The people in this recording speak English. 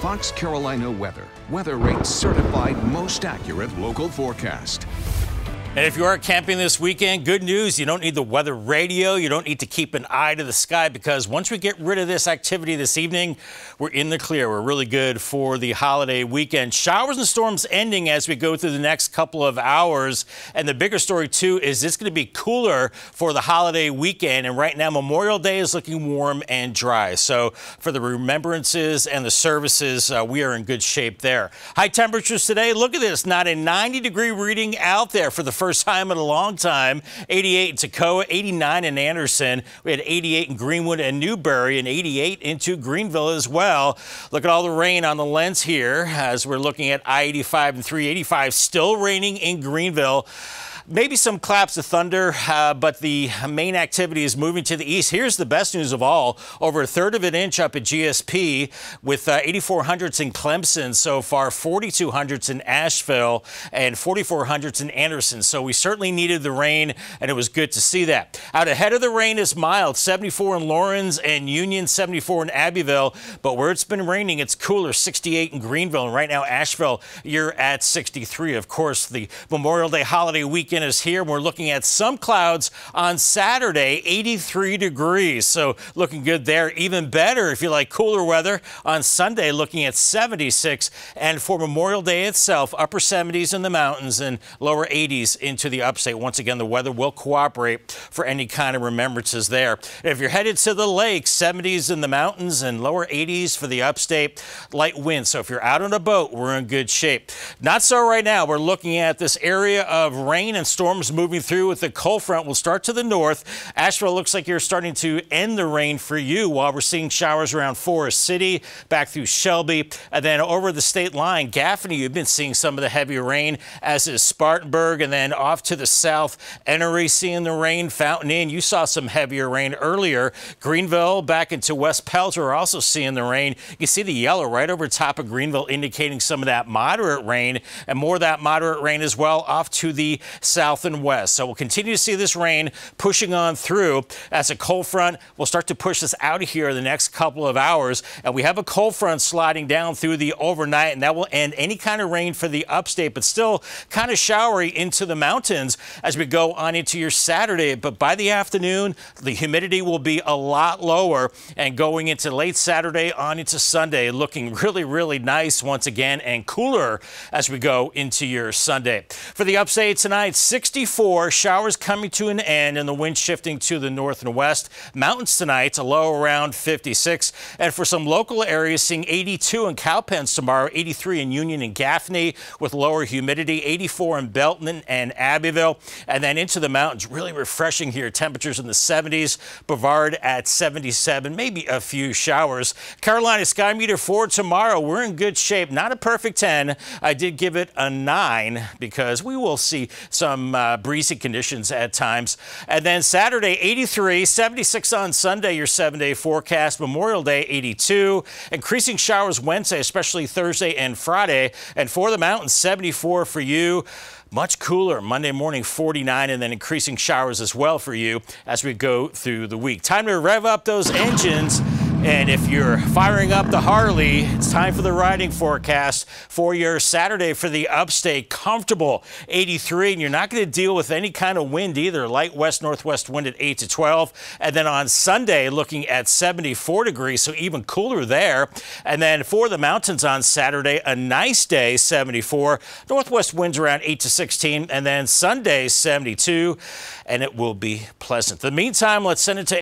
Fox Carolina Weather. WeatheRate certified most accurate local forecast. And if you are camping this weekend, good news. You don't need the weather radio. You don't need to keep an eye to the sky because once we get rid of this activity this evening, we're in the clear. We're really good for the holiday weekend. Showers and storms ending as we go through the next couple of hours. And the bigger story, too, is it's going to be cooler for the holiday weekend. And right now, Memorial Day is looking warm and dry. So for the remembrances and the services, uh, we are in good shape there. High temperatures today. Look at this. Not a 90 degree reading out there for the first time in a long time. 88 in Toccoa, 89 in Anderson. We had 88 in Greenwood and Newberry, and 88 into Greenville as well. Look at all the rain on the lens here as we're looking at I-85 and 385. Still raining in Greenville. Maybe some claps of thunder, uh, but the main activity is moving to the east. Here's the best news of all. Over a third of an inch up at GSP with uh, 8400s in Clemson so far, 4200s in Asheville, and 4400s in Anderson. So we certainly needed the rain, and it was good to see that. Out ahead of the rain is mild, 74 in Laurens and Union, 74 in Abbeville. But where it's been raining, it's cooler, 68 in Greenville. And right now, Asheville, you're at 63. Of course, the Memorial Day holiday weekend weekend is here. We're looking at some clouds on Saturday, 83 degrees. So looking good there. Even better if you like cooler weather on Sunday, looking at 76. And for Memorial Day itself, upper 70s in the mountains and lower 80s into the upstate. Once again, the weather will cooperate for any kind of remembrances there. If you're headed to the lake, 70s in the mountains and lower 80s for the upstate. Light wind. So if you're out on a boat, we're in good shape. Not so right now. We're looking at this area of rain and storms moving through with the cold front. We'll start to the north. Asheville looks like you're starting to end the rain for you while we're seeing showers around Forest City, back through Shelby, and then over the state line. Gaffney, you've been seeing some of the heavier rain, as is Spartanburg, and then off to the south, Enoree seeing the rain. Fountain Inn, you saw some heavier rain earlier. Greenville back into West Pelzer are also seeing the rain. You can see the yellow right over top of Greenville indicating some of that moderate rain and more of that moderate rain as well off to the south south and west. So we'll continue to see this rain pushing on through as a cold front will start to push us out of here in the next couple of hours. And we have a cold front sliding down through the overnight, and that will end any kind of rain for the upstate, but still kind of showery into the mountains as we go on into your Saturday. But by the afternoon, the humidity will be a lot lower and going into late Saturday on into Sunday, looking really, really nice once again and cooler as we go into your Sunday. For the upstate tonight, 64, showers coming to an end and the wind shifting to the north and west. Mountains tonight, a low around 56. And for some local areas, seeing 82 in Cowpens tomorrow, 83 in Union and Gaffney with lower humidity, 84 in Belton and Abbeville. And then into the mountains, really refreshing here. Temperatures in the 70s. Brevard at 77, maybe a few showers. Carolina Sky Meter for tomorrow. We're in good shape. Not a perfect 10. I did give it a 9 because we will see some some uh, breezy conditions at times. And then Saturday, 83, 76 on Sunday, your seven day forecast. Memorial Day, 82. Increasing showers Wednesday, especially Thursday and Friday. And for the mountains, 74 for you. Much cooler Monday morning, 49, and then increasing showers as well for you as we go through the week. Time to rev up those engines. And if you're firing up the Harley, it's time for the riding forecast for your Saturday for the upstate. Comfortable 83, and you're not going to deal with any kind of wind either. Light west northwest wind at 8 to 12. And then on Sunday, looking at 74 degrees, so even cooler there. And then for the mountains on Saturday, a nice day, 74. Northwest winds around 8 to 16. And then Sunday, 72, and it will be pleasant. In the meantime, let's send it to